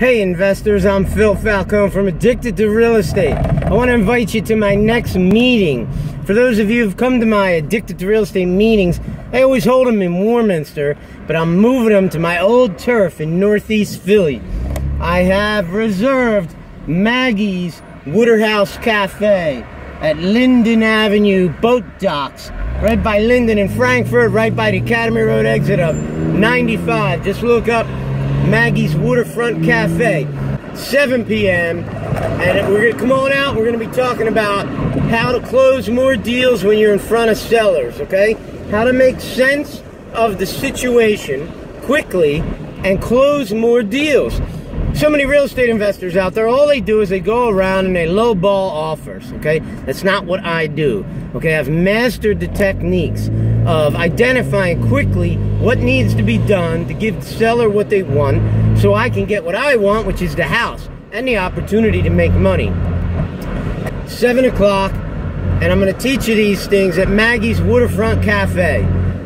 Hey investors, I'm Phil Falcone from Addicted to Real Estate. I want to invite you to my next meeting. For those of you who've come to my Addicted to Real Estate meetings, I always hold them in Warminster, but I'm moving them to my old turf in Northeast Philly. I have reserved Maggie's Waterfront Cafe at Linden Avenue Boat Docks, right by Linden in Frankford, right by the Academy Road exit of 95. Just look up Maggie's Waterfront Cafe, 7 p.m. And we're gonna come on out. We're gonna be talking about how to close more deals when you're in front of sellers. Okay, how to make sense of the situation quickly and close more deals. So many real estate investors out there, all they do is they go around and they lowball offers, okay? That's not what I do, okay? I've mastered the techniques of identifying quickly what needs to be done to give the seller what they want so I can get what I want, which is the house and the opportunity to make money. 7 o'clock, and I'm going to teach you these things at Maggie's Waterfront Cafe.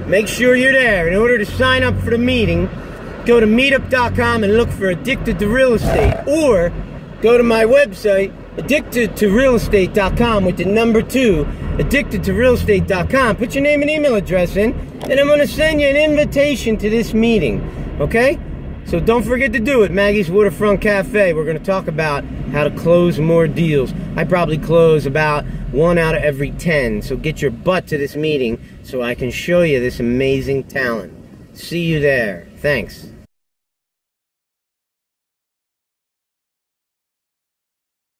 Make sure you're there. In order to sign up for the meeting, go to meetup.com and look for Addicted to Real Estate, or go to my website, addictedtorealestate.com with the number two, addictedtorealestate.com. Put your name and email address in, and I'm going to send you an invitation to this meeting, okay? So don't forget to do it, Maggie's Waterfront Cafe. We're going to talk about how to close more deals. I probably close about one out of every 10. So get your butt to this meeting so I can show you this amazing talent. See you there. Thanks.